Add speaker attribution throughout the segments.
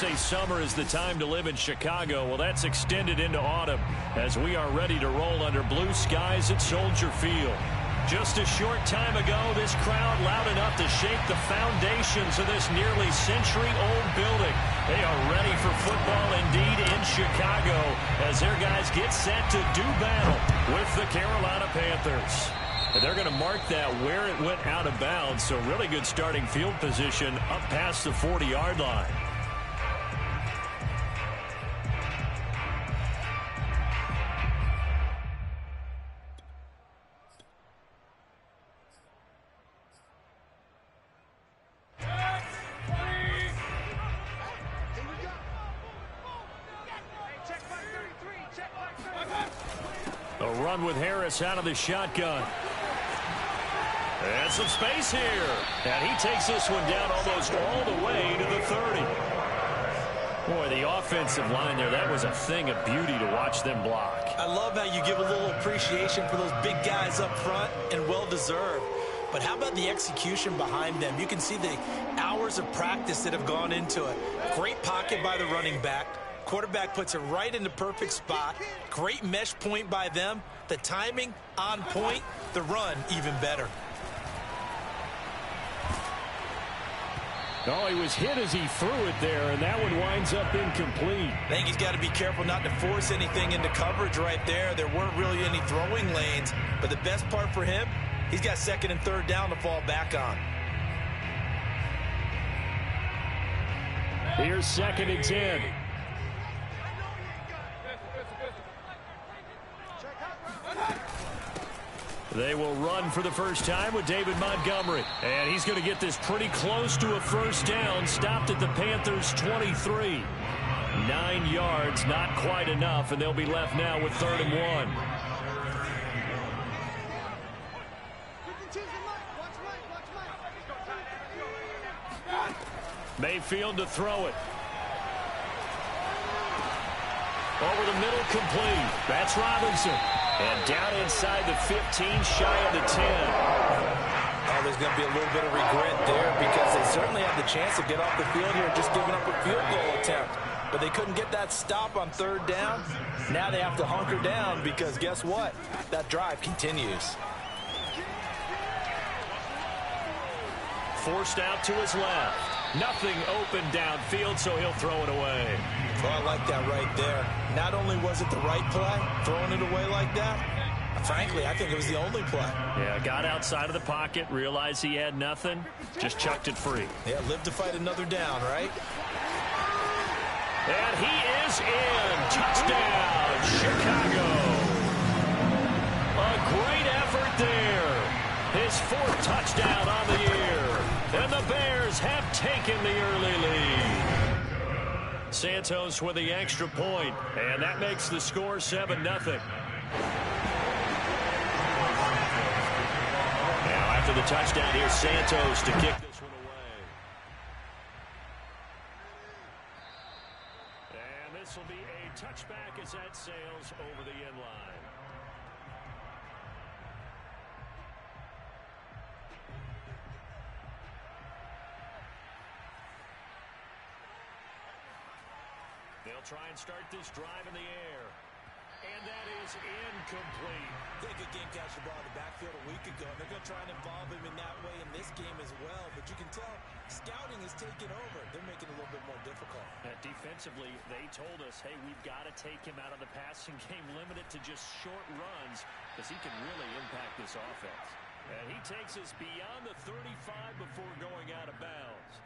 Speaker 1: say summer is the time to live in Chicago. Well, that's extended into autumn as we are ready to roll under blue skies at Soldier Field. Just a short time ago, this crowd loud enough to shake the foundations of this nearly century-old building. They are ready for football indeed in Chicago as their guys get set to do battle with the Carolina Panthers. And they're going to mark that where it went out of bounds. So really good starting field position up past the 40-yard line. Harris out of the shotgun. And some space here. And he takes this one down almost all the way to the 30. Boy, the offensive line there, that was a thing of beauty to watch them block.
Speaker 2: I love how you give a little appreciation for those big guys up front, and well-deserved. But how about the execution behind them? You can see the hours of practice that have gone into it. Great pocket by the running back. Quarterback puts it right in the perfect spot. Great mesh point by them. The timing on point. The run even better.
Speaker 1: Oh, he was hit as he threw it there, and that one winds up incomplete.
Speaker 2: I think he's got to be careful not to force anything into coverage right there. There weren't really any throwing lanes, but the best part for him, he's got second and third down to fall back on.
Speaker 1: Here's second and 10. They will run for the first time with David Montgomery. And he's going to get this pretty close to a first down. Stopped at the Panthers' 23. Nine yards, not quite enough, and they'll be left now with third and one. Mayfield to throw it. Over the middle, complete. That's Robinson. And down inside the 15, shy of the 10.
Speaker 2: Oh, there's going to be a little bit of regret there because they certainly had the chance to get off the field here and just giving up a field goal attempt. But they couldn't get that stop on third down. Now they have to hunker down because guess what? That drive continues.
Speaker 1: Forced out to his left. Nothing open downfield, so he'll throw it away.
Speaker 2: Oh, I like that right there. Not only was it the right play, throwing it away like that, frankly, I think it was the only play.
Speaker 1: Yeah, got outside of the pocket, realized he had nothing, just chucked it free.
Speaker 2: Yeah, live to fight another down, right?
Speaker 1: And he is in. Touchdown, Chicago. A great effort there. His fourth touchdown on the year. And the Bears have taken the early lead. Santos with the extra point, and that makes the score 7-0. Now after the touchdown, here's Santos to kick this one away. And this will be a touchback as that sails over the try and start this drive in the air. And that is incomplete.
Speaker 2: They could game catch the ball in the backfield a week ago. And they're going to try and involve him in that way in this game as well. But you can tell scouting is taking over. They're making it a little bit more difficult.
Speaker 1: Uh, defensively, they told us, hey, we've got to take him out of the passing game, limit it to just short runs because he can really impact this offense. And he takes us beyond the 35 before going out of bounds.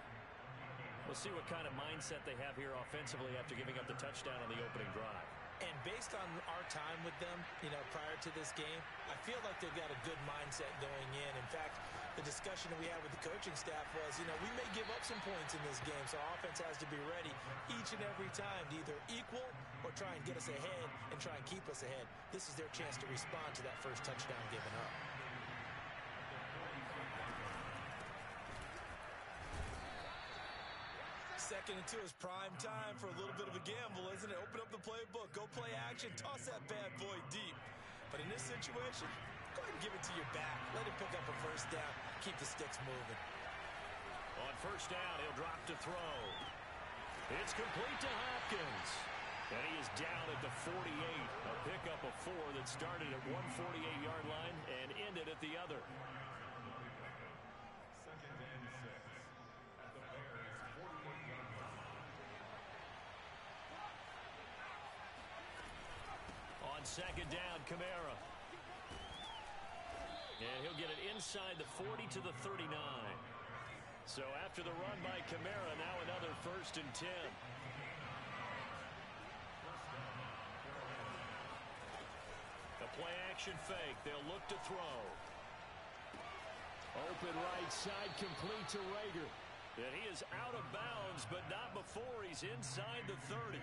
Speaker 1: We'll see what kind of mindset they have here offensively after giving up the touchdown on the opening drive.
Speaker 2: And based on our time with them, you know, prior to this game, I feel like they've got a good mindset going in. In fact, the discussion that we had with the coaching staff was, you know, we may give up some points in this game, so offense has to be ready each and every time to either equal or try and get us ahead and try and keep us ahead. This is their chance to respond to that first touchdown given up. Second and two is prime time for a little bit of a gamble, isn't it? Open up the playbook, go play action, toss that bad boy deep. But in this situation, go ahead and give it to your back. Let him pick up a first down. Keep the sticks moving.
Speaker 1: On first down, he'll drop to throw. It's complete to Hopkins. And he is down at the 48. A pickup of four that started at one 48-yard line and ended at the other. On second down, Kamara. And he'll get it inside the 40 to the 39. So after the run by Kamara, now another first and 10. A play action fake. They'll look to throw. Open right side complete to Rager. And he is out of bounds, but not before he's inside the 30.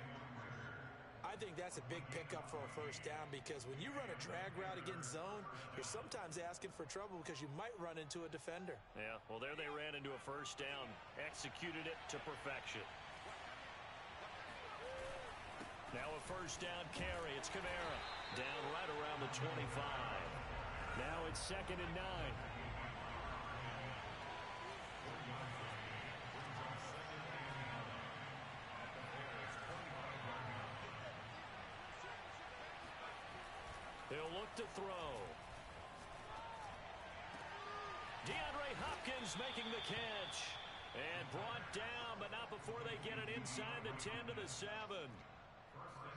Speaker 2: I think that's a big pickup for a first down because when you run a drag route against zone, you're sometimes asking for trouble because you might run into a defender.
Speaker 1: Yeah, well, there they ran into a first down. Executed it to perfection. Now a first down carry. It's Kamara. Down right around the 25. Now it's second and nine. He'll look to throw. DeAndre Hopkins making the catch. And brought down, but not before they get it inside the 10 to the 7.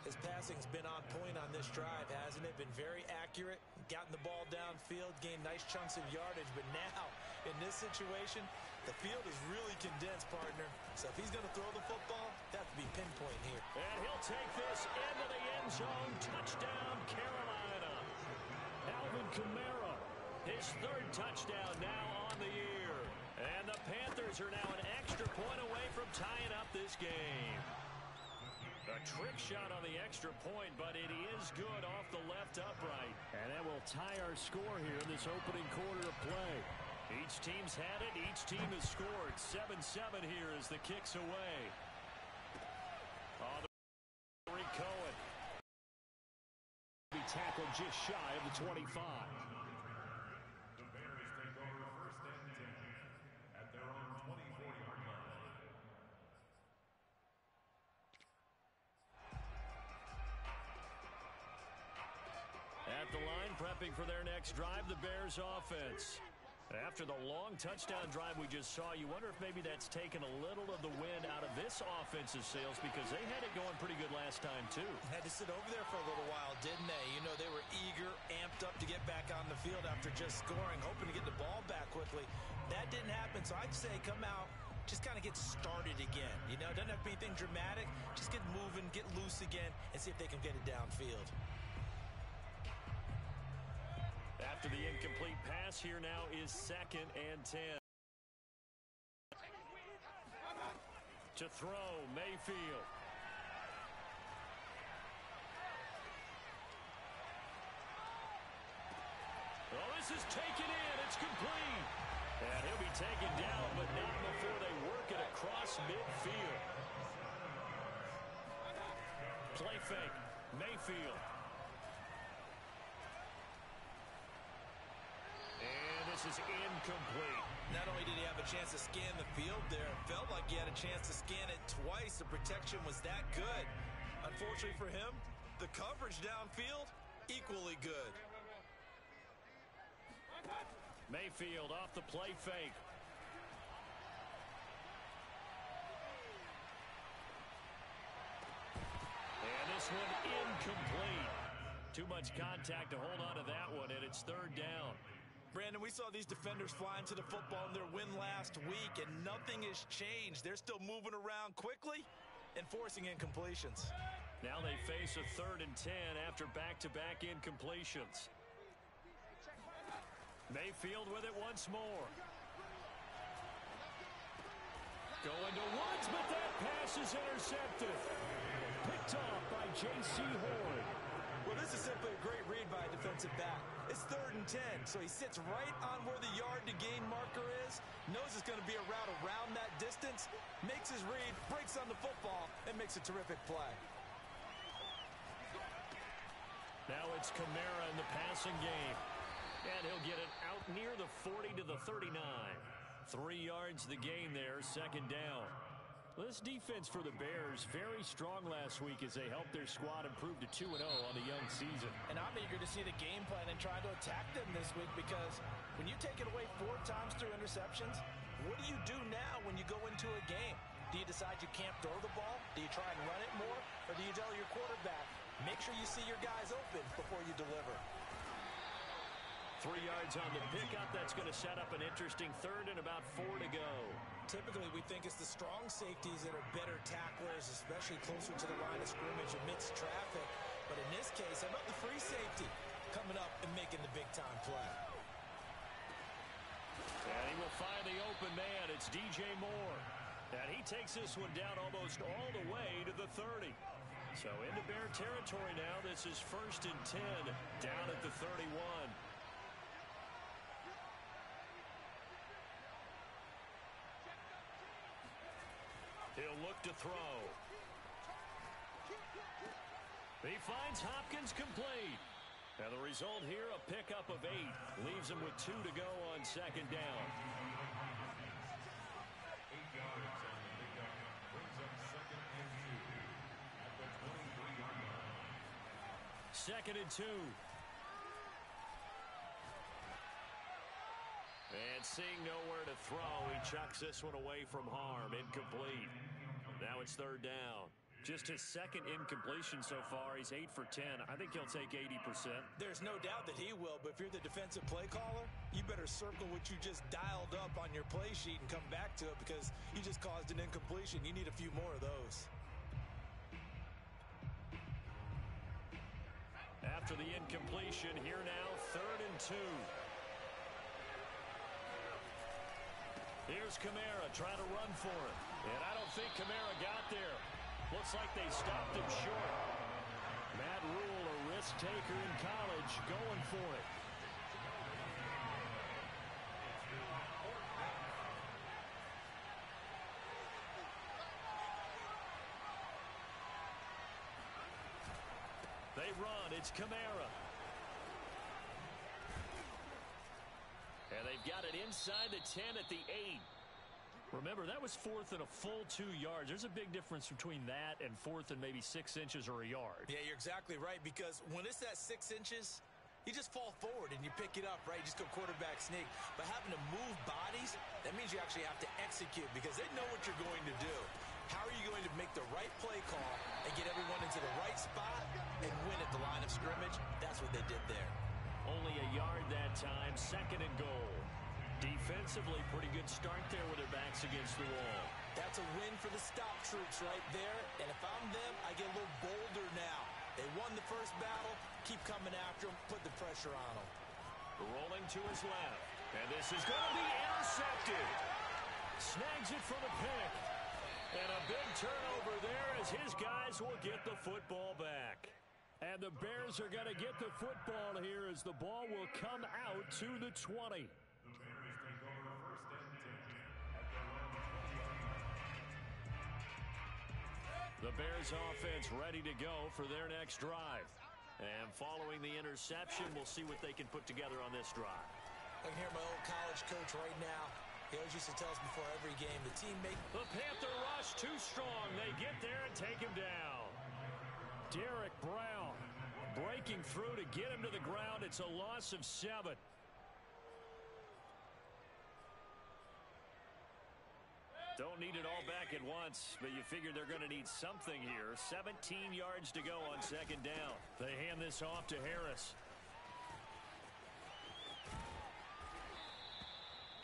Speaker 2: His passing's been on point on this drive, hasn't it? Been very accurate, gotten the ball downfield, gained nice chunks of yardage. But now, in this situation, the field is really condensed, partner. So if he's going to throw the football, that to be pinpoint here.
Speaker 1: And he'll take this into the end zone. Touchdown, Carolina. Alvin Kamara, his third touchdown now on the year. And the Panthers are now an extra point away from tying up this game. A trick shot on the extra point, but it is good off the left upright. And that will tie our score here in this opening quarter of play. Each team's had it. Each team has scored. 7-7 here as the kicks away. Oh, the Cohen. Be tackled just shy of the 25. At the line, prepping for their next drive, the Bears offense. After the long touchdown drive we just saw, you wonder if maybe that's taken a little of the wind out of this offensive sails because they had it going pretty good last time, too.
Speaker 2: Had to sit over there for a little while, didn't they? You know, they were eager, amped up to get back on the field after just scoring, hoping to get the ball back quickly. That didn't happen, so I'd say come out, just kind of get started again. You know, doesn't have to be anything dramatic. Just get moving, get loose again, and see if they can get it downfield.
Speaker 1: After the incomplete pass, here now is second and 10. To throw, Mayfield. Oh, this is taken in. It's complete. And he'll be taken down, but not before they work it across midfield. Play fake. Mayfield. And this is incomplete.
Speaker 2: Not only did he have a chance to scan the field there, it felt like he had a chance to scan it twice. The protection was that good. Unfortunately for him, the coverage downfield, equally good.
Speaker 1: Mayfield off the play fake. And this one incomplete. Too much contact to hold on to that one, and it's third down.
Speaker 2: Brandon, we saw these defenders flying to the football in their win last week, and nothing has changed. They're still moving around quickly and forcing incompletions.
Speaker 1: Now they face a third and 10 after back-to-back -back incompletions. Mayfield with it once more. Going to Woods, but that pass is intercepted. Picked off by Jaycee Horn.
Speaker 2: Well, this is simply a great read by a defensive back. It's third and 10, so he sits right on where the yard to gain marker is, knows it's going to be a route around that distance, makes his read, breaks on the football, and makes a terrific play.
Speaker 1: Now it's Kamara in the passing game. And he'll get it out near the 40 to the 39. Three yards the game there, second down. This defense for the Bears, very strong last week as they helped their squad improve to 2-0 on the young season.
Speaker 2: And I'm eager to see the game plan and try to attack them this week because when you take it away four times through interceptions, what do you do now when you go into a game? Do you decide you can't throw the ball? Do you try and run it more? Or do you tell your quarterback, make sure you see your guys open before you deliver?
Speaker 1: Three yards on the pickup. That's going to set up an interesting third and about four to go.
Speaker 2: Typically, we think it's the strong safeties that are better tacklers, especially closer to the line of scrimmage amidst traffic. But in this case, how about the free safety coming up and making the big-time play?
Speaker 1: And he will find the open man. It's DJ Moore. And he takes this one down almost all the way to the 30. So into Bear territory now. This is first and 10 down at the 31. He'll look to throw. He finds Hopkins complete. And the result here, a pickup of eight. Leaves him with two to go on second down. Eight yards on the pickup. Brings up second and two. At the 23-yard line. Second and two. And seeing nowhere to throw, he chucks this one away from harm. Incomplete. Now it's third down. Just his second incompletion so far. He's 8 for 10. I think he'll take 80%.
Speaker 2: There's no doubt that he will, but if you're the defensive play caller, you better circle what you just dialed up on your play sheet and come back to it because you just caused an incompletion. You need a few more of those.
Speaker 1: After the incompletion, here now, third and two. Here's Kamara trying to run for it. And I don't think Kamara got there. Looks like they stopped him short. Matt Rhule, a risk taker in college, going for it. They run. It's Kamara. And they've got it inside the 10 at the 8. Remember, that was fourth and a full two yards. There's a big difference between that and fourth and maybe six inches or a yard.
Speaker 2: Yeah, you're exactly right because when it's that six inches, you just fall forward and you pick it up, right? You just go quarterback sneak. But having to move bodies, that means you actually have to execute because they know what you're going to do. How are you going to make the right play call and get everyone into the right spot and win at the line of scrimmage? That's what they did there.
Speaker 1: Only a yard that time, second and goal. Defensively, pretty good start there with their backs against the wall.
Speaker 2: That's a win for the stop troops right there. And if I'm them, I get a little bolder now. They won the first battle. Keep coming after them. Put the pressure on them.
Speaker 1: Rolling to his left. And this is going to be intercepted. Snags it for the pick. And a big turnover there as his guys will get the football back. And the Bears are going to get the football here as the ball will come out to the 20. The Bears offense ready to go for their next drive. And following the interception, we'll see what they can put together on this drive.
Speaker 2: I can hear my old college coach right now. He always used to tell us before every game, the teammate.
Speaker 1: The Panther rush too strong. They get there and take him down. Derek Brown breaking through to get him to the ground. It's a loss of seven. Don't need it all back at once, but you figure they're going to need something here. 17 yards to go on second down. They hand this off to Harris.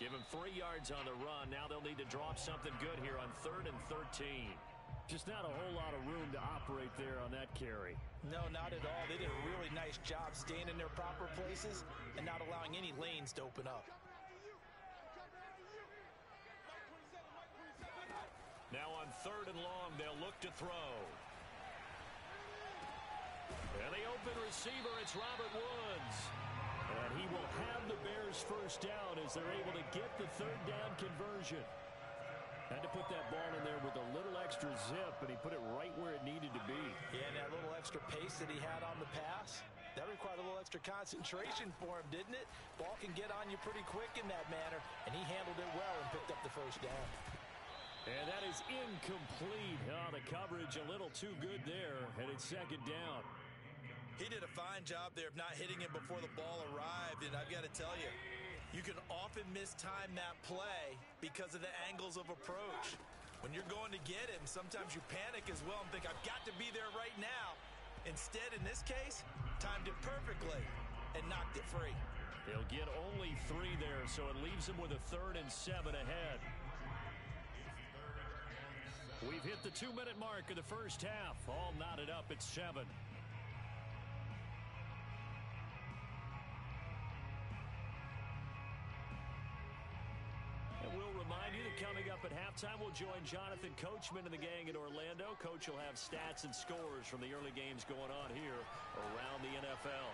Speaker 1: Give him three yards on the run. Now they'll need to drop something good here on third and 13. Just not a whole lot of room to operate there on that carry.
Speaker 2: No, not at all. They did a really nice job staying in their proper places and not allowing any lanes to open up.
Speaker 1: Now on third and long, they'll look to throw. And the open receiver, it's Robert Woods. And he will have the Bears first down as they're able to get the third down conversion. Had to put that ball in there with a little extra zip, and he put it right where it needed to be.
Speaker 2: Yeah, and that little extra pace that he had on the pass, that required a little extra concentration for him, didn't it? Ball can get on you pretty quick in that manner, and he handled it well and picked up the first down.
Speaker 1: And that is incomplete. Oh, the coverage a little too good there, and it's second down.
Speaker 2: He did a fine job there of not hitting him before the ball arrived, and I've got to tell you, you can often mistime that play because of the angles of approach. When you're going to get him, sometimes you panic as well and think, I've got to be there right now. Instead, in this case, timed it perfectly and knocked it free.
Speaker 1: They'll get only three there, so it leaves him with a third and seven ahead. We've hit the two-minute mark of the first half. All knotted up at seven. And we'll remind you that coming up at halftime, we'll join Jonathan Coachman and the gang in Orlando. Coach will have stats and scores from the early games going on here around the NFL.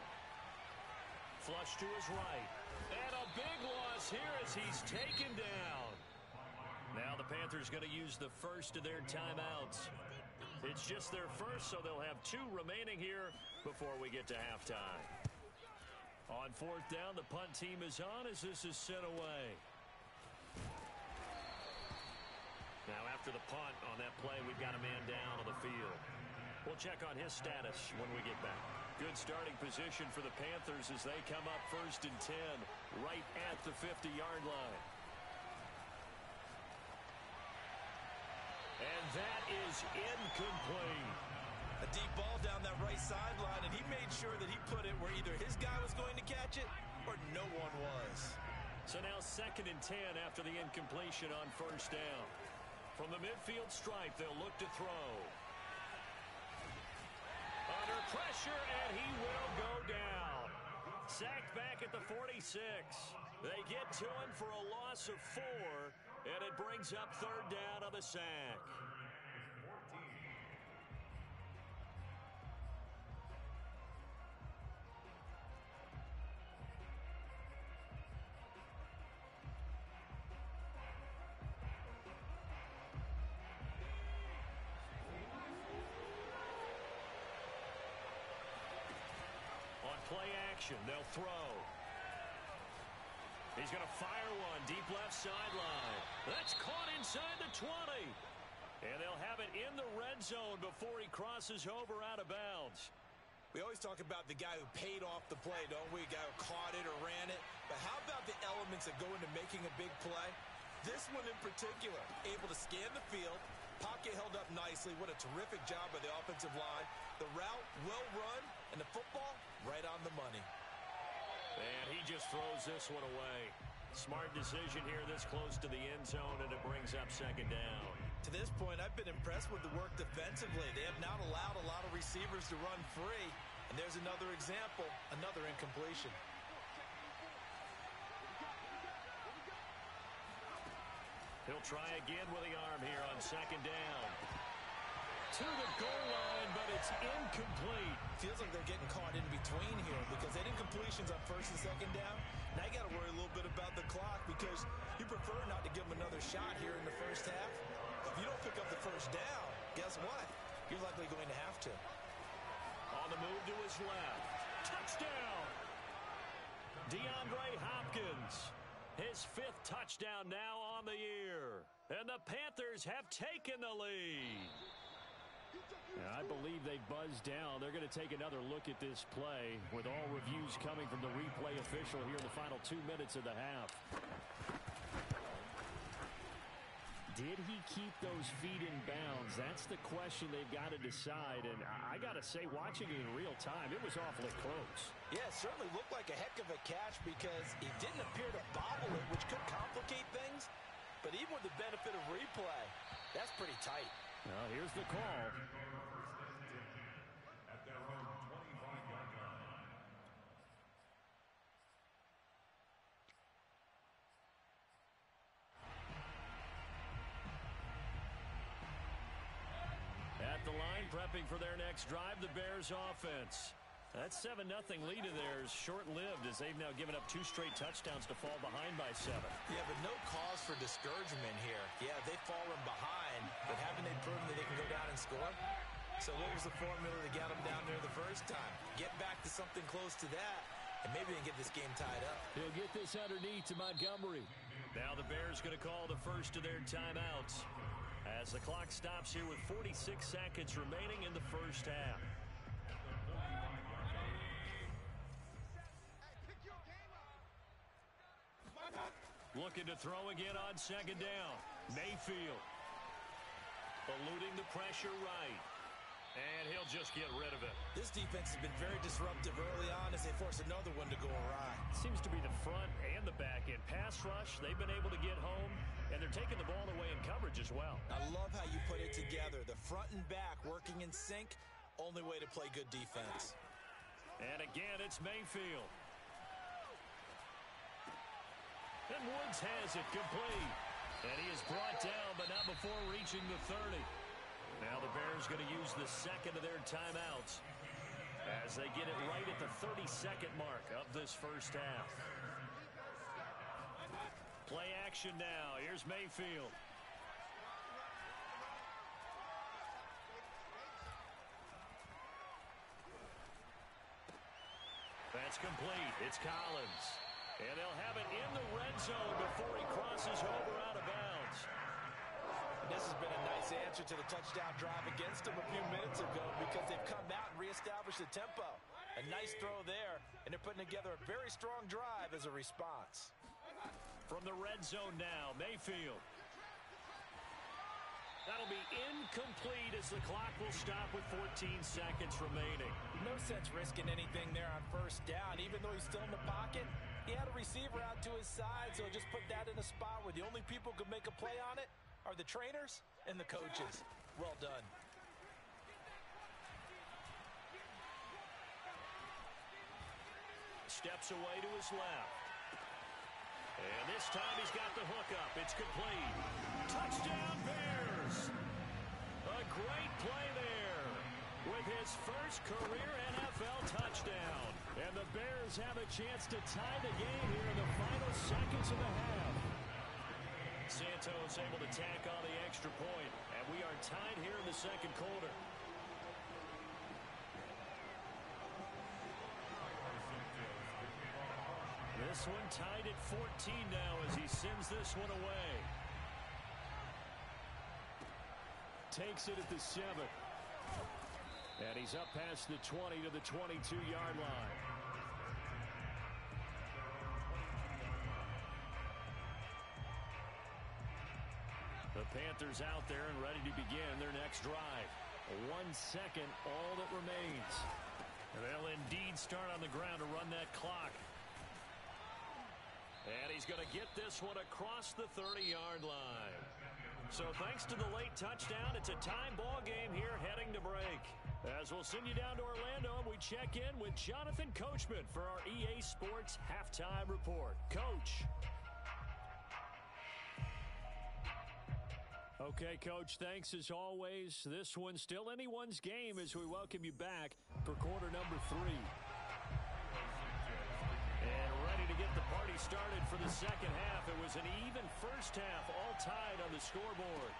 Speaker 1: Flush to his right. And a big loss here as he's taken down. Now the Panthers going to use the first of their timeouts. It's just their first, so they'll have two remaining here before we get to halftime. On fourth down, the punt team is on as this is sent away. Now after the punt on that play, we've got a man down on the field. We'll check on his status when we get back. Good starting position for the Panthers as they come up first and 10 right at the 50-yard line. That is incomplete.
Speaker 2: A deep ball down that right sideline, and he made sure that he put it where either his guy was going to catch it or no one was.
Speaker 1: So now second and 10 after the incompletion on first down. From the midfield stripe, they'll look to throw. Under pressure, and he will go down. Sacked back at the 46. They get to him for a loss of four, and it brings up third down on the sack. They'll throw. He's going to fire one deep left sideline. That's caught inside the 20. And they'll have it in the red zone before he crosses over out of bounds.
Speaker 2: We always talk about the guy who paid off the play, don't we? A guy who caught it or ran it. But how about the elements that go into making a big play? This one in particular, able to scan the field, pocket held up nicely. What a terrific job by the offensive line. The route, well run, and the football, right on the money.
Speaker 1: And he just throws this one away. Smart decision here this close to the end zone, and it brings up second down.
Speaker 2: To this point, I've been impressed with the work defensively. They have not allowed a lot of receivers to run free. And there's another example, another incompletion.
Speaker 1: He'll try again with the arm here on second down. To the goal line, but it's incomplete.
Speaker 2: Feels like they're getting caught in between here because they did completions on first and second down. Now you got to worry a little bit about the clock because you prefer not to give them another shot here in the first half. If you don't pick up the first down, guess what? You're likely going to have to.
Speaker 1: On the move to his left. Touchdown! DeAndre Hopkins. His fifth touchdown now on the year. And the Panthers have taken the lead. I believe they buzzed down. They're going to take another look at this play with all reviews coming from the replay official here in the final two minutes of the half. Did he keep those feet in bounds? That's the question they've got to decide. And I got to say, watching it in real time, it was awfully close.
Speaker 2: Yeah, it certainly looked like a heck of a catch because he didn't appear to bobble it, which could complicate things. But even with the benefit of replay, that's pretty tight.
Speaker 1: Well, here's the call. At the line, prepping for their next drive, the Bears offense. That 7-0 lead of theirs short-lived as they've now given up two straight touchdowns to fall behind by seven.
Speaker 2: Yeah, but no cause for discouragement here. Yeah, they've fallen behind, but haven't they proven that they can go down and score? So what was the formula to get them down there the first time? Get back to something close to that, and maybe they can get this game tied up.
Speaker 1: He'll get this underneath to Montgomery. Now the Bears going to call the first of their timeouts. As the clock stops here with 46 seconds remaining in the first half. Looking to throw again on second down. Mayfield. Eluding the pressure right. And he'll just get rid of it.
Speaker 2: This defense has been very disruptive early on as they force another one to go awry.
Speaker 1: Seems to be the front and the back end. Pass rush, they've been able to get home, and they're taking the ball away in coverage as well.
Speaker 2: I love how you put it together. The front and back working in sync, only way to play good defense.
Speaker 1: And again, it's Mayfield. And Woods has it complete. And he is brought down, but not before reaching the 30. Now the Bears going to use the second of their timeouts as they get it right at the 30-second mark of this first half. Play action now. Here's Mayfield. That's complete. It's Collins. And they'll have it in the red zone before he crosses over out of bounds.
Speaker 2: This has been a nice answer to the touchdown drive against them a few minutes ago because they've come out and reestablished the tempo. A nice throw there, and they're putting together a very strong drive as a response.
Speaker 1: From the red zone now, Mayfield. That'll be incomplete as the clock will stop with 14 seconds remaining.
Speaker 2: No sense risking anything there on first down. Even though he's still in the pocket, he had a receiver out to his side, so just put that in a spot where the only people could make a play on it are the trainers and the coaches. Well done.
Speaker 1: Steps away to his left. And this time he's got the hook up. It's complete. Touchdown Bears! A great play there with his first career NFL touchdown. And the Bears have a chance to tie the game here in the final seconds of the half. Santos is able to tack on the extra point, and we are tied here in the second quarter. This one tied at 14 now as he sends this one away. Takes it at the 7. And he's up past the 20 to the 22-yard line. Panthers out there and ready to begin their next drive. One second, all that remains. They'll indeed start on the ground to run that clock. And he's going to get this one across the 30-yard line. So thanks to the late touchdown, it's a time ball game here heading to break. As we'll send you down to Orlando, and we check in with Jonathan Coachman for our EA Sports Halftime Report. Coach. Okay, Coach, thanks as always. This one's still anyone's game as we welcome you back for quarter number three. And ready to get the party started for the second half. It was an even first half, all tied on the scoreboard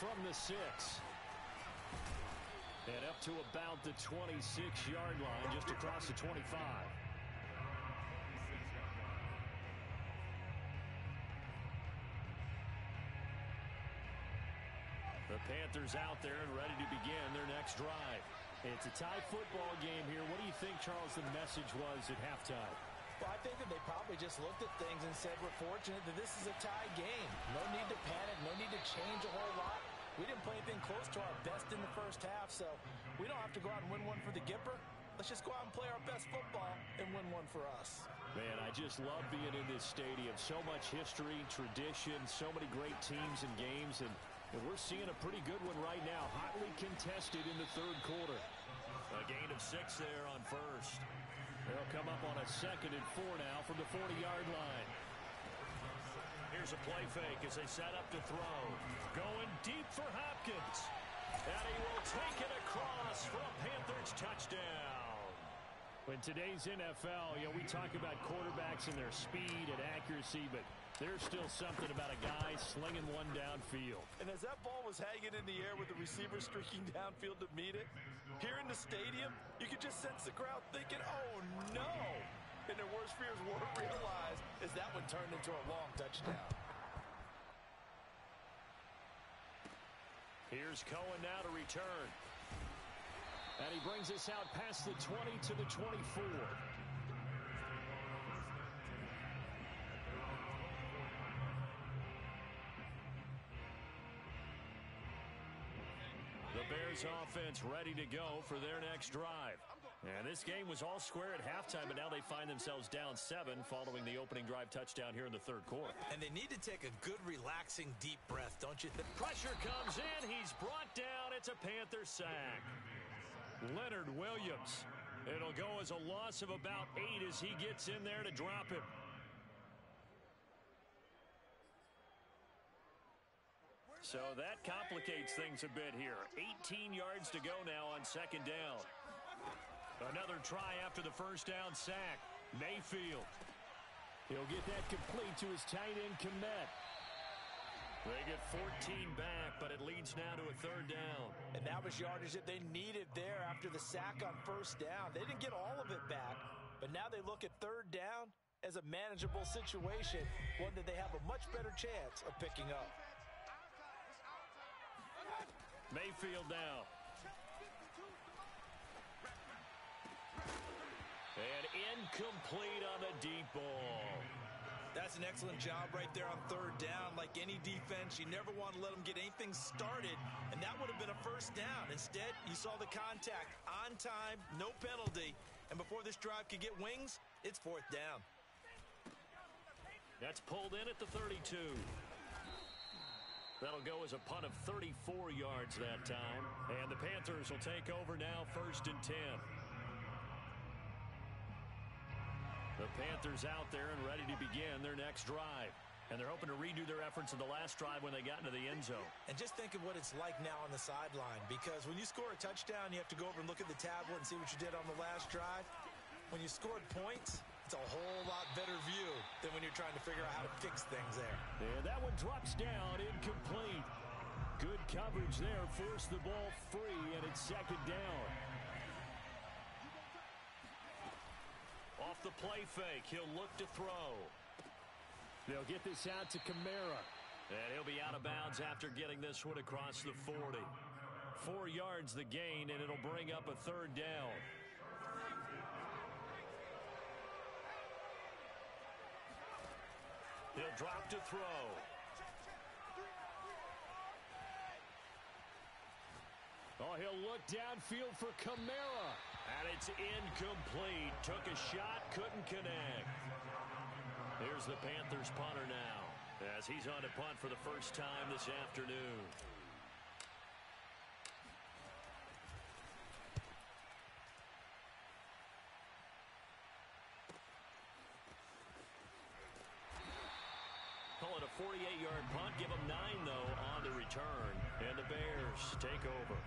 Speaker 1: from the six. And up to about the 26-yard line, just across the 25. There and ready to begin their next drive. It's a tie football game here. What do you think, Charles, the message was at halftime?
Speaker 2: Well, I think that they probably just looked at things and said, we're fortunate that this is a tie game. No need to panic. No need to change a whole lot. We didn't play anything close to our best in the first half, so we don't have to go out and win one for the Gipper. Let's just go out and play our best football and win one for us.
Speaker 1: Man, I just love being in this stadium. So much history, tradition, so many great teams and games, and, and we're seeing a pretty good one right now. Hotly contested in the third quarter. A gain of six there on first. They'll come up on a second and four now from the 40-yard line. Here's a play fake as they set up to throw. Going deep for Hopkins. And he will take it across for a Panthers touchdown. In today's NFL, you know, we talk about quarterbacks and their speed and accuracy, but there's still something about a guy slinging one downfield.
Speaker 2: And as that ball was hanging in the air with the receiver streaking downfield to meet it, here in the stadium, you could just sense the crowd thinking, oh, no. And their worst fears weren't realized as that one turned into a long touchdown.
Speaker 1: Here's Cohen now to return. And he brings us out past the 20 to the 24. Offense ready to go for their next drive. And this game was all square at halftime, but now they find themselves down seven following the opening drive touchdown here in the third quarter.
Speaker 2: And they need to take a good, relaxing, deep breath, don't you think?
Speaker 1: Pressure comes in. He's brought down. It's a Panther sack. Leonard Williams. It'll go as a loss of about eight as he gets in there to drop him. So that complicates things a bit here. 18 yards to go now on second down. Another try after the first down sack. Mayfield. He'll get that complete to his tight end, Kmet. They get 14 back, but it leads now to a third down.
Speaker 2: And that was yardage that they needed there after the sack on first down. They didn't get all of it back, but now they look at third down as a manageable situation, one that they have a much better chance of picking up.
Speaker 1: Mayfield now. And incomplete on the deep ball.
Speaker 2: That's an excellent job right there on third down. Like any defense, you never want to let them get anything started, and that would have been a first down. Instead, you saw the contact on time, no penalty, and before this drive could get wings, it's fourth down.
Speaker 1: That's pulled in at the 32. That'll go as a punt of 34 yards that time. And the Panthers will take over now first and 10. The Panthers out there and ready to begin their next drive. And they're hoping to redo their efforts in the last drive when they got into the end zone.
Speaker 2: And just think of what it's like now on the sideline. Because when you score a touchdown, you have to go over and look at the tablet and see what you did on the last drive. When you scored points, it's a whole lot better view than when you're trying to figure out how to fix things there.
Speaker 1: And that one drops down, incomplete. Good coverage there, forced the ball free, and it's second down. Off the play fake, he'll look to throw. They'll get this out to Kamara. And he'll be out of bounds after getting this one across the 40. Four yards the gain, and it'll bring up a third down. He'll drop to throw. Oh, he'll look downfield for Kamara. And it's incomplete. Took a shot, couldn't connect. Here's the Panthers punter now as he's on to punt for the first time this afternoon. Call it a 48-yard punt. Give them nine, though, on the return. And the Bears take over.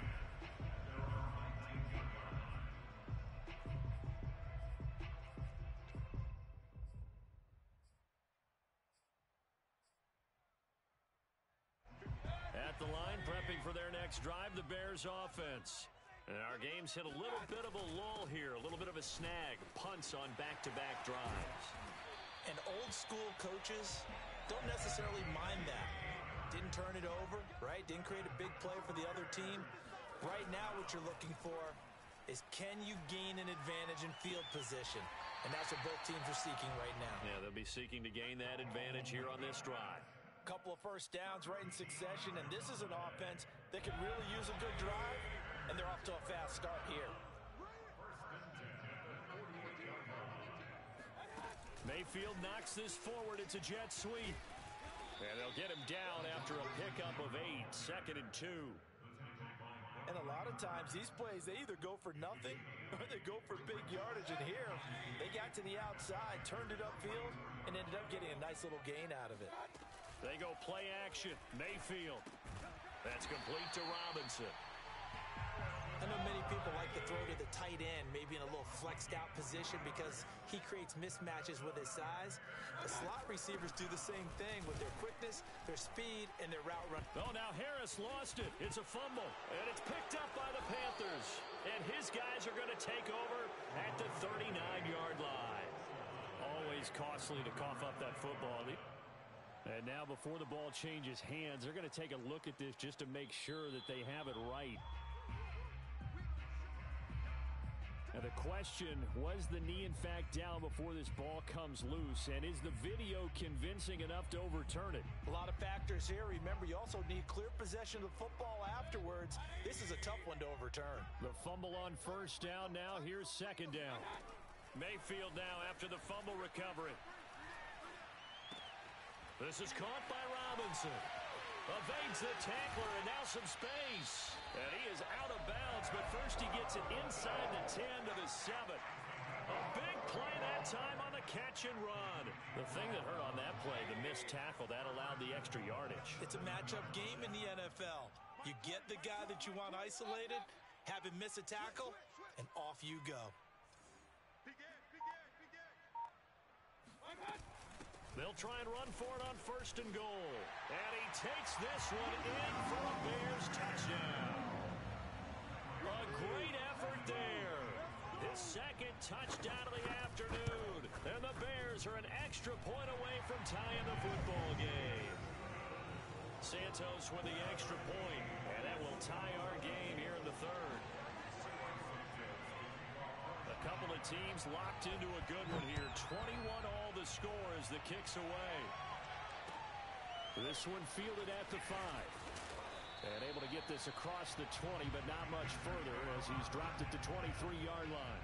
Speaker 1: At the line, prepping for their next drive, the Bears offense. And our game's hit a little bit of a lull here, a little bit of a snag. Punts on back-to-back -back drives.
Speaker 2: And old school coaches don't necessarily mind that. Didn't turn it over, right? Didn't create a big play for the other team. Right now what you're looking for is can you gain an advantage in field position? And that's what both teams are seeking right now.
Speaker 1: Yeah, they'll be seeking to gain that advantage here on this drive.
Speaker 2: Couple of first downs right in succession, and this is an offense that can really use a good drive, and they're off to a fast start here.
Speaker 1: Mayfield knocks this forward. It's a jet sweep. And they'll get him down after a pickup of eight. Second and two.
Speaker 2: And a lot of times these plays, they either go for nothing or they go for big yardage. And here, they got to the outside, turned it upfield, and ended up getting a nice little gain out of it.
Speaker 1: They go play action. Mayfield. That's complete to Robinson.
Speaker 2: Many people like to throw to the tight end, maybe in a little flexed out position because he creates mismatches with his size. The slot receivers do the same thing with their quickness, their speed, and their route run.
Speaker 1: Oh, now Harris lost it. It's a fumble, and it's picked up by the Panthers. And his guys are going to take over at the 39-yard line. Always costly to cough up that football. And now before the ball changes hands, they're going to take a look at this just to make sure that they have it right. Now the question, was the knee in fact down before this ball comes loose? And is the video convincing enough to overturn it?
Speaker 2: A lot of factors here. Remember, you also need clear possession of the football afterwards. This is a tough one to overturn.
Speaker 1: The fumble on first down now. Here's second down. Mayfield now after the fumble recovery. This is caught by Robinson. Evades the tackler and now some space. And he is out of bounds, but first he gets it inside the 10 to the 7. A big play that time on the catch and run. The thing that hurt on that play, the missed tackle, that allowed the extra yardage.
Speaker 2: It's a matchup game in the NFL. You get the guy that you want isolated, have him miss a tackle, and off you go.
Speaker 1: They'll try and run for it on first and goal. And he takes this one in for a Bears touchdown. A great effort there. His second touchdown of the afternoon. And the Bears are an extra point away from tying the football game. Santos with the extra point, and that will tie our game here in the third. Couple of teams locked into a good one here. 21 all the score as the kicks away. This one fielded at the five. And able to get this across the 20, but not much further as he's dropped it to 23-yard line.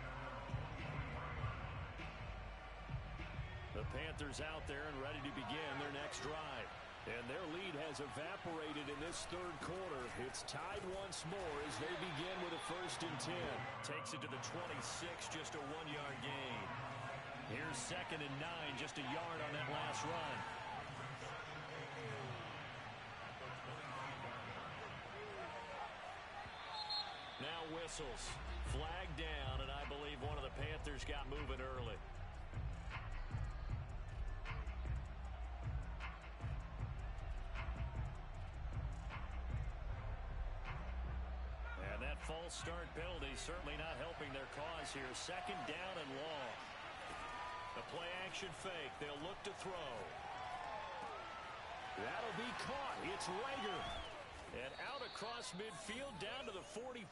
Speaker 1: The Panthers out there and ready to begin their next drive. And their lead has evaporated in this third quarter. It's tied once more as they begin with a first and 10. Takes it to the 26, just a one-yard gain. Here's second and nine, just a yard on that last run. Now whistles. Flag down, and I believe one of the Panthers got moving early. Start penalty certainly not helping their cause here. Second down and long. The play action fake. They'll look to throw. That'll be caught. It's Rager. And out across midfield down to the 45.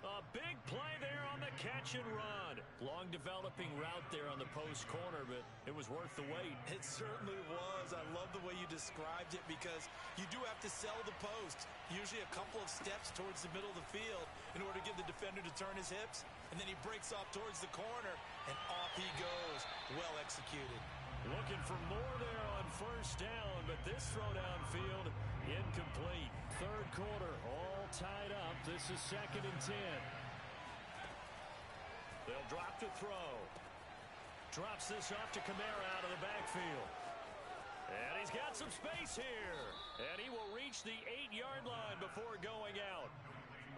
Speaker 1: A big play there on the catch and run. Long developing route there on the post corner, but it was worth the wait.
Speaker 2: It certainly was. I love the way you described it because you do have to sell the post. Usually a couple of steps towards the middle of the field in order to get the defender to turn his hips. And then he breaks off towards the corner, and off he goes. Well executed.
Speaker 1: Looking for more there on first down, but this throw downfield incomplete. Third quarter, tied up. This is second and ten. They'll drop to throw. Drops this off to Kamara out of the backfield. And he's got some space here. And he will reach the eight-yard line before going out.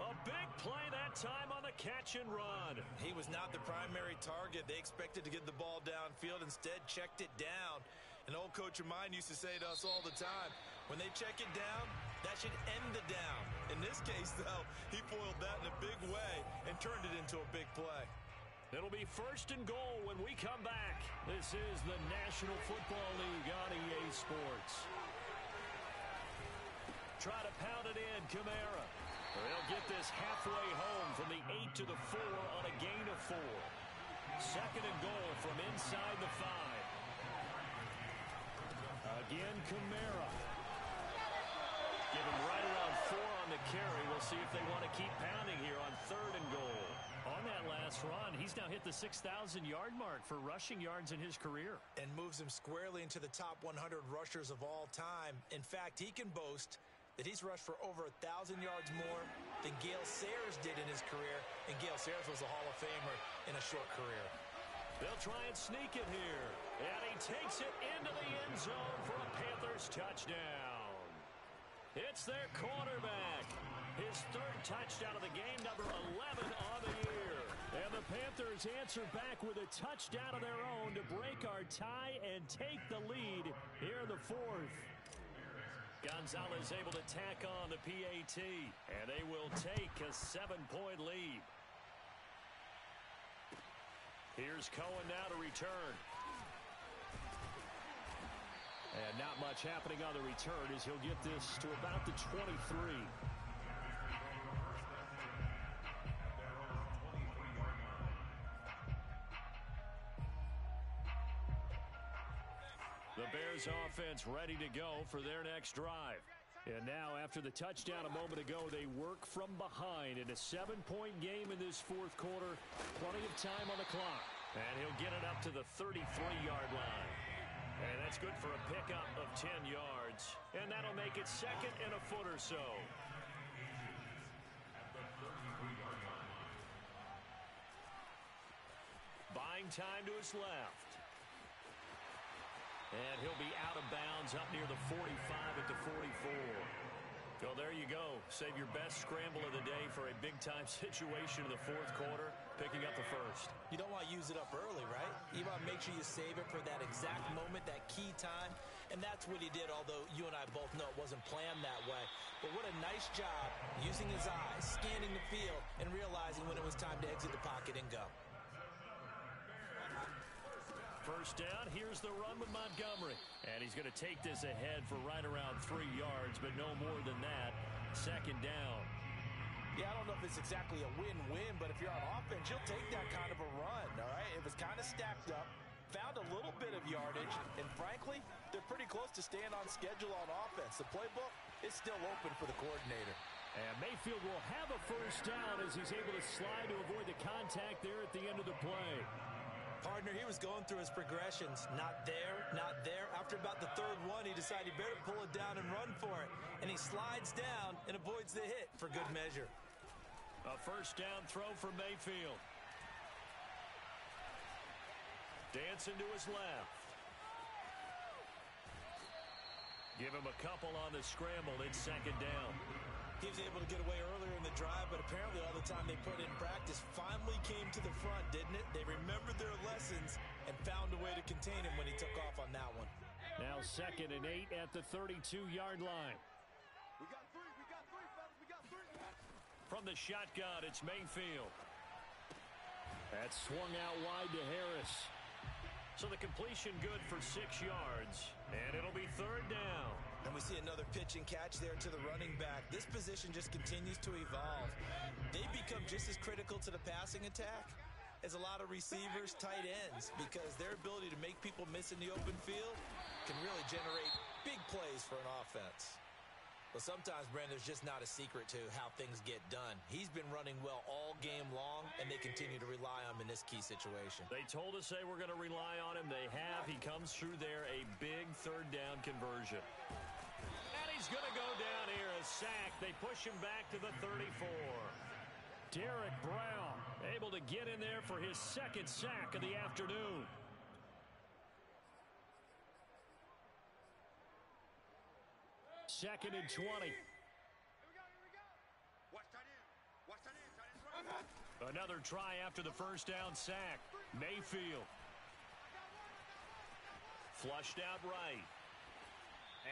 Speaker 1: A big play that time on the catch and run.
Speaker 2: He was not the primary target. They expected to get the ball downfield. Instead, checked it down. An old coach of mine used to say to us all the time, when they check it down, that should end the down. In this case, though, he foiled that in a big way and turned it into a big play.
Speaker 1: It'll be first and goal when we come back. This is the National Football League on EA Sports. Try to pound it in, Kamara. They'll get this halfway home from the 8 to the 4 on a gain of 4. Second and goal from inside the 5. Again, Kamara. Give him right around 4 on the carry. We'll see if they want to keep pounding here on third and goal. On that last run, he's now hit the 6,000-yard mark for rushing yards in his career.
Speaker 2: And moves him squarely into the top 100 rushers of all time. In fact, he can boast that he's rushed for over 1,000 yards more than Gale Sayers did in his career. And Gale Sayers was a Hall of Famer in a short career.
Speaker 1: They'll try and sneak it here. And he takes it into the end zone for a Panthers touchdown. It's their quarterback. His third touchdown of the game, number 11 on the year. And the Panthers answer back with a touchdown of their own to break our tie and take the lead here in the fourth. Gonzalez able to tack on the PAT, and they will take a seven-point lead. Here's Cohen now to return. And not much happening on the return as he'll get this to about the 23. The Bears offense ready to go for their next drive. And now, after the touchdown a moment ago, they work from behind in a seven-point game in this fourth quarter. Plenty of time on the clock. And he'll get it up to the 33-yard line. That's good for a pickup of 10 yards. And that'll make it second and a foot or so. Buying time to his left. And he'll be out of bounds up near the 45 at the 44. Well, there you go. Save your best scramble of the day for a big-time situation in the fourth quarter, picking up the first.
Speaker 2: You don't want to use it up early, right? You want to make sure you save it for that exact moment, that key time. And that's what he did, although you and I both know it wasn't planned that way. But what a nice job using his eyes, scanning the field, and realizing when it was time to exit the pocket and go.
Speaker 1: First down, here's the run with Montgomery. And he's going to take this ahead for right around three yards, but no more than that. Second down.
Speaker 2: Yeah, I don't know if it's exactly a win-win, but if you're on offense, you'll take that kind of a run, all right? It was kind of stacked up, found a little bit of yardage, and frankly, they're pretty close to staying on schedule on offense. The playbook is still open for the coordinator.
Speaker 1: And Mayfield will have a first down as he's able to slide to avoid the contact there at the end of the play.
Speaker 2: Partner, he was going through his progressions. Not there, not there. After about the third one, he decided he better pull it down and run for it. And he slides down and avoids the hit for good measure.
Speaker 1: A first down throw for Mayfield. Dancing to his left. Give him a couple on the scramble. It's second down.
Speaker 2: He was able to get away earlier in the drive, but apparently all the time they put in practice finally came to the front, didn't it? They remembered their lessons and found a way to contain him when he took off on that one.
Speaker 1: Now second and eight at the 32-yard line. From the shotgun, it's Mayfield. That's swung out wide to Harris. So the completion good for six yards, and it'll be third down.
Speaker 2: And we see another pitch and catch there to the running back. This position just continues to evolve. They become just as critical to the passing attack as a lot of receivers, tight ends, because their ability to make people miss in the open field can really generate big plays for an offense. But sometimes, Brandon, there's just not a secret to how things get done. He's been running well all game long, and they continue to rely on him in this key situation.
Speaker 1: They told us they were going to rely on him. They have. He comes through there, a big third down conversion. And he's going to go down here, a sack. They push him back to the 34. Derrick Brown able to get in there for his second sack of the afternoon. Second and 20. Another try after the first down sack. Mayfield. Flushed out right.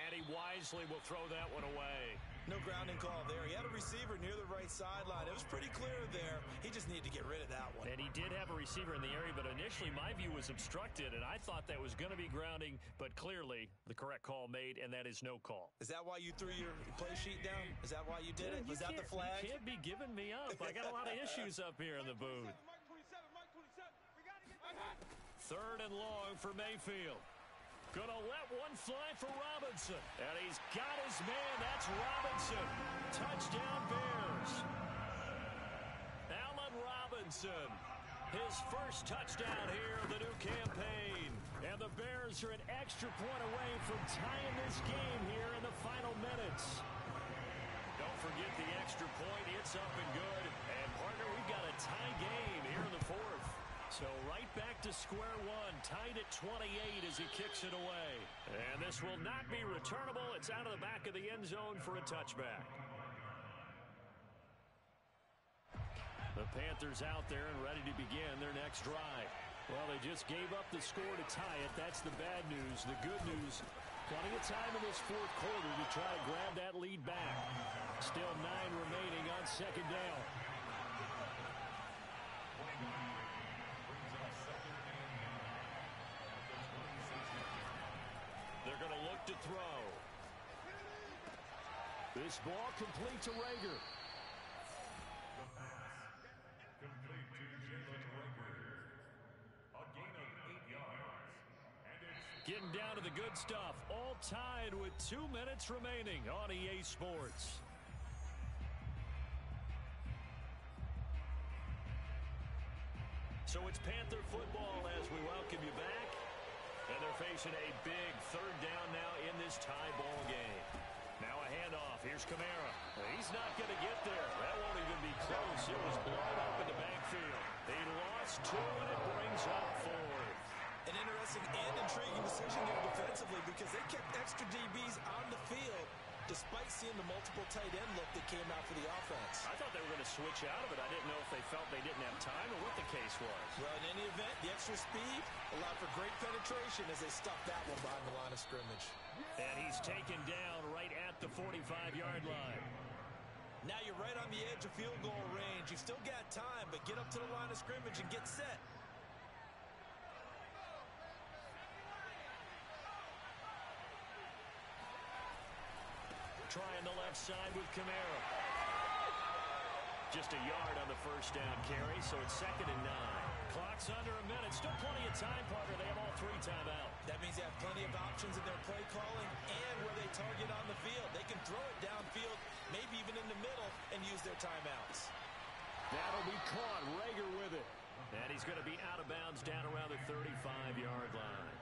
Speaker 1: And he wisely will throw that one away.
Speaker 2: No grounding call there. He had a receiver near the right sideline. It was pretty clear there. He just needed to get rid of that one.
Speaker 1: And he did have a receiver in the area, but initially my view was obstructed, and I thought that was going to be grounding, but clearly the correct call made, and that is no call.
Speaker 2: Is that why you threw your play sheet down? Is that why you did it? Was that the flag?
Speaker 1: You can't be giving me up. I got a lot of issues up here in the booth. Third and long for Mayfield. Gonna let one fly for Robinson. And he's got his man. That's Robinson. Touchdown Bears. Allen Robinson. His first touchdown here of the new campaign. And the Bears are an extra point away from tying this game here in the final minutes. Don't forget the extra point. It's up and good. And, partner, we've got a tie game here. So right back to square one, tied at 28 as he kicks it away. And this will not be returnable. It's out of the back of the end zone for a touchback. The Panthers out there and ready to begin their next drive. Well, they just gave up the score to tie it. That's the bad news. The good news, plenty of time in this fourth quarter to try to grab that lead back. Still nine remaining on second down. They're going to look to to throw.
Speaker 3: This ball complete to Rager.
Speaker 1: Getting down to the good stuff. All tied with two minutes remaining on EA Sports. So it's Panther football as we welcome you back. And they're facing a big third down now in this tie ball game. Now a handoff. Here's Kamara. He's not going to get there. That won't even be close. It was blown up in the backfield. They lost two, and it brings up four.
Speaker 2: An interesting and intriguing decision there defensively because they kept extra DBs on the field despite seeing the multiple tight end look that came out for the offense.
Speaker 1: I thought they were going to switch out of it. I didn't know if they felt they didn't have time or what the case was.
Speaker 2: Well, in any event, the extra speed allowed for great penetration as they stuffed that one behind the line of scrimmage.
Speaker 1: And he's taken down right at the 45-yard line.
Speaker 2: Now you're right on the edge of field goal range. You've still got time, but get up to the line of scrimmage and get set.
Speaker 1: Trying the left side with Kamara. Just a yard on the first down carry, so it's second and nine. Clock's under a minute. Still plenty of time, Parker. They have all three timeouts.
Speaker 2: That means they have plenty of options in their play calling and where they target on the field. They can throw it downfield, maybe even in the middle, and use their timeouts.
Speaker 3: That'll be caught. Rager with it.
Speaker 1: And he's going to be out of bounds down around the 35-yard line.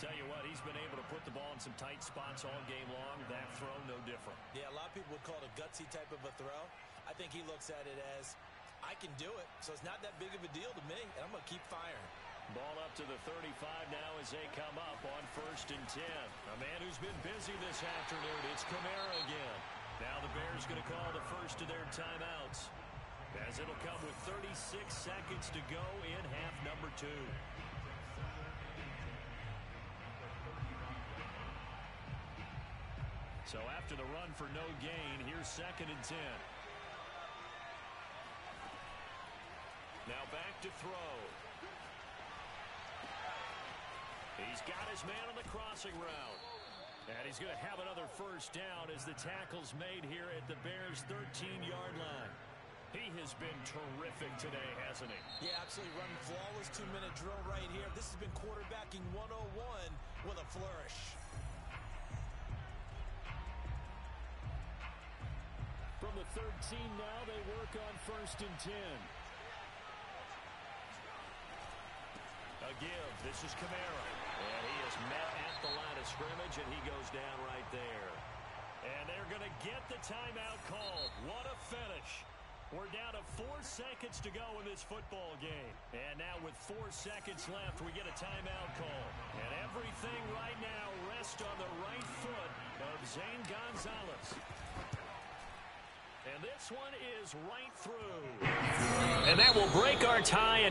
Speaker 1: Tell you what, he's been able to put the ball in some tight spots all game long. That throw, no different.
Speaker 2: Yeah, a lot of people would call it a gutsy type of a throw. I think he looks at it as, I can do it, so it's not that big of a deal to me, and I'm going to keep firing.
Speaker 1: Ball up to the 35 now as they come up on first and 10. A man who's been busy this afternoon. It's Kamara again. Now the Bears going to call the first of their timeouts. As it'll come with 36 seconds to go in half number two. Run for no gain, here's second and 10. Now back to throw. He's got his man on the crossing route. And he's going to have another first down as the tackle's made here at the Bears' 13-yard line. He has been terrific today, hasn't he?
Speaker 2: Yeah, absolutely running flawless two-minute drill right here. This has been quarterbacking 101 with a flourish.
Speaker 3: From the 13 now, they work on first and 10.
Speaker 1: A give. This is Kamara. And he is met at the line of scrimmage, and he goes down right there. And they're going to get the timeout called. What a finish. We're down to four seconds to go in this football game. And now with four seconds left, we get a timeout call. And everything right now rests on the right foot of Zane Gonzalez. And this one is right through.
Speaker 4: And that will break our tie.